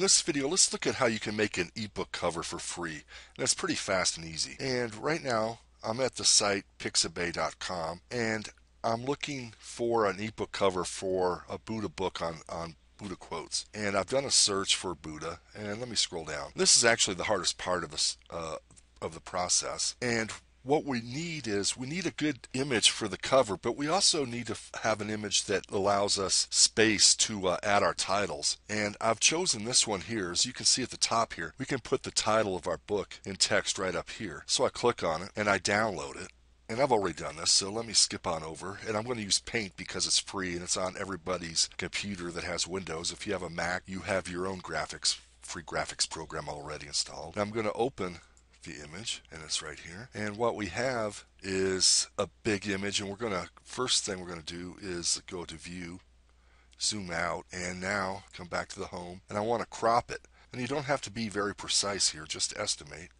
In this video, let's look at how you can make an ebook cover for free. And it's pretty fast and easy. And right now, I'm at the site pixabay.com and I'm looking for an ebook cover for a Buddha book on, on Buddha quotes. And I've done a search for Buddha, and let me scroll down. This is actually the hardest part of this uh, of the process. And what we need is we need a good image for the cover, but we also need to have an image that allows us space to uh, add our titles. And I've chosen this one here. As you can see at the top here, we can put the title of our book in text right up here. So I click on it and I download it. And I've already done this, so let me skip on over. And I'm going to use Paint because it's free and it's on everybody's computer that has Windows. If you have a Mac, you have your own graphics, free graphics program already installed. I'm going to open the image and it's right here. And what we have is a big image and we're going to first thing we're going to do is go to view zoom out and now come back to the home and I want to crop it. And you don't have to be very precise here just estimate.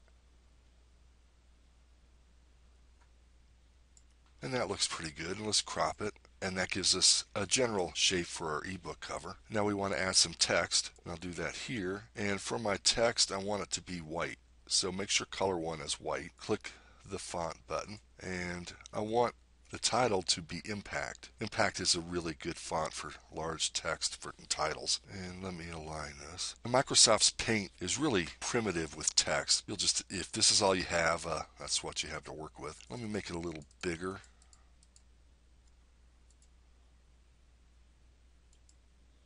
And that looks pretty good and let's crop it and that gives us a general shape for our ebook cover. Now we want to add some text and I'll do that here. And for my text I want it to be white so make sure color one is white. Click the font button and I want the title to be Impact. Impact is a really good font for large text for titles. And let me align this. Microsoft's Paint is really primitive with text. You'll just, if this is all you have, uh, that's what you have to work with. Let me make it a little bigger.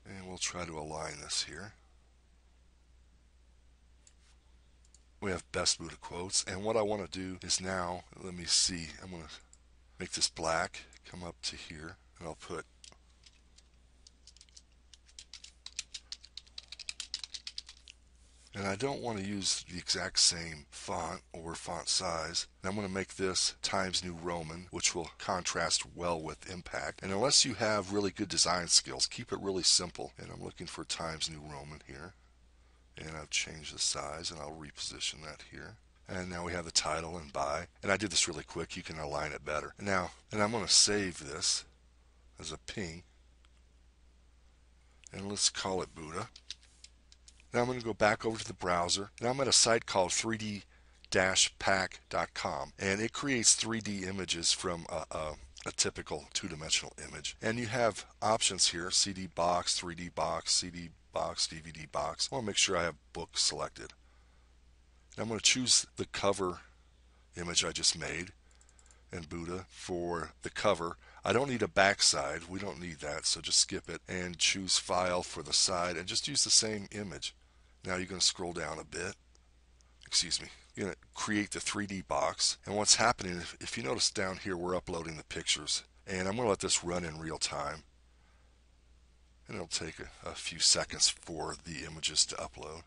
And we'll try to align this here. We have best Buddha quotes and what I want to do is now let me see I'm going to make this black come up to here and I'll put and I don't want to use the exact same font or font size. And I'm going to make this Times New Roman, which will contrast well with impact. And unless you have really good design skills, keep it really simple. And I'm looking for Times New Roman here and I've changed the size and I'll reposition that here. And now we have the title and by and I did this really quick. You can align it better. Now and I'm going to save this as a ping. And let's call it Buddha. Now I'm going to go back over to the browser. And I'm at a site called 3d pack.com and it creates 3D images from a, a, a typical two-dimensional image. And you have options here CD box 3D box CD box, DVD box. I want to make sure I have book selected. Now I'm going to choose the cover image I just made and Buddha for the cover. I don't need a backside. We don't need that, so just skip it and choose file for the side and just use the same image. Now you're going to scroll down a bit. Excuse me. You're going to create the 3D box. And what's happening, if you notice down here, we're uploading the pictures. And I'm going to let this run in real time and it'll take a, a few seconds for the images to upload.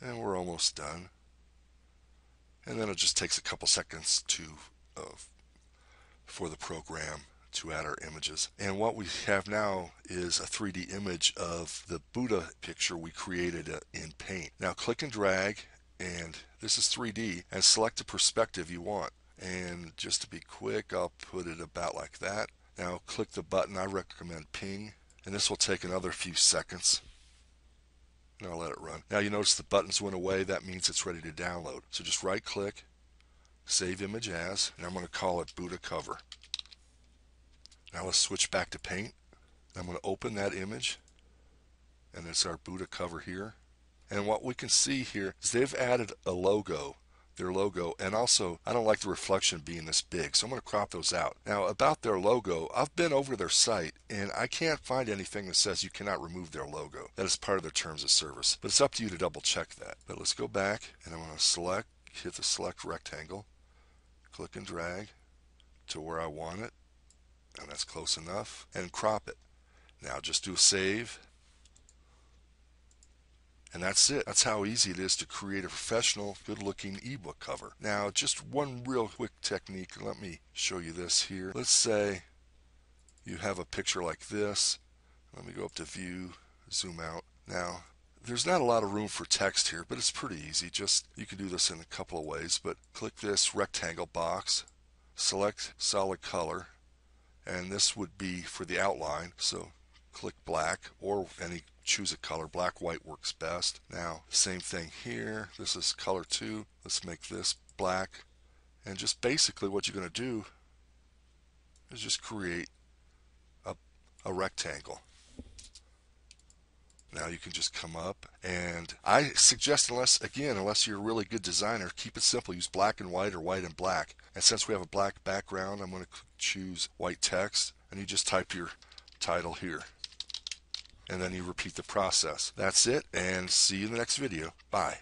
And we're almost done. And then it just takes a couple seconds to uh, for the program to add our images. And what we have now is a 3D image of the Buddha picture we created uh, in Paint. Now click and drag and this is 3D and select the perspective you want and just to be quick I'll put it about like that. Now click the button I recommend ping and this will take another few seconds. And I'll let it run. Now you notice the buttons went away. That means it's ready to download. So just right click save image as and I'm going to call it Buddha cover. Now let's switch back to paint. I'm going to open that image and it's our Buddha cover here. And what we can see here is they've added a logo their logo and also I don't like the reflection being this big so I'm going to crop those out. Now about their logo I've been over their site and I can't find anything that says you cannot remove their logo. That is part of their terms of service but it's up to you to double check that. But let's go back and I'm going to select hit the select rectangle click and drag to where I want it and that's close enough and crop it. Now just do a save and that's it. That's how easy it is to create a professional, good looking ebook cover. Now, just one real quick technique. Let me show you this here. Let's say you have a picture like this. Let me go up to view, zoom out. Now, there's not a lot of room for text here, but it's pretty easy. Just you can do this in a couple of ways, but click this rectangle box, select solid color, and this would be for the outline so click black or any choose a color. Black white works best. Now same thing here. This is color 2 let's make this black. And just basically what you're going to do is just create a, a rectangle. Now you can just come up and I suggest unless again unless you're a really good designer keep it simple. Use black and white or white and black. And since we have a black background I'm going to choose white text and you just type your title here and then you repeat the process. That's it and see you in the next video. Bye